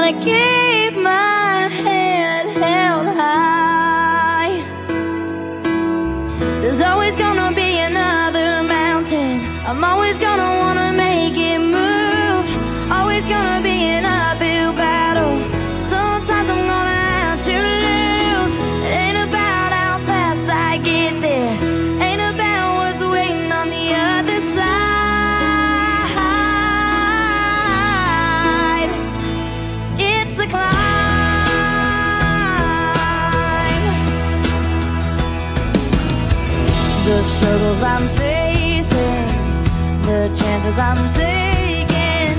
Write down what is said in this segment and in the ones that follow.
Gotta keep my head held high. There's always gonna The struggles I'm facing, the chances I'm taking,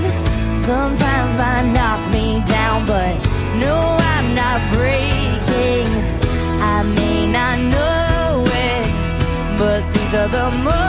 sometimes might knock me down, but no, I'm not breaking. I may not know it, but these are the moments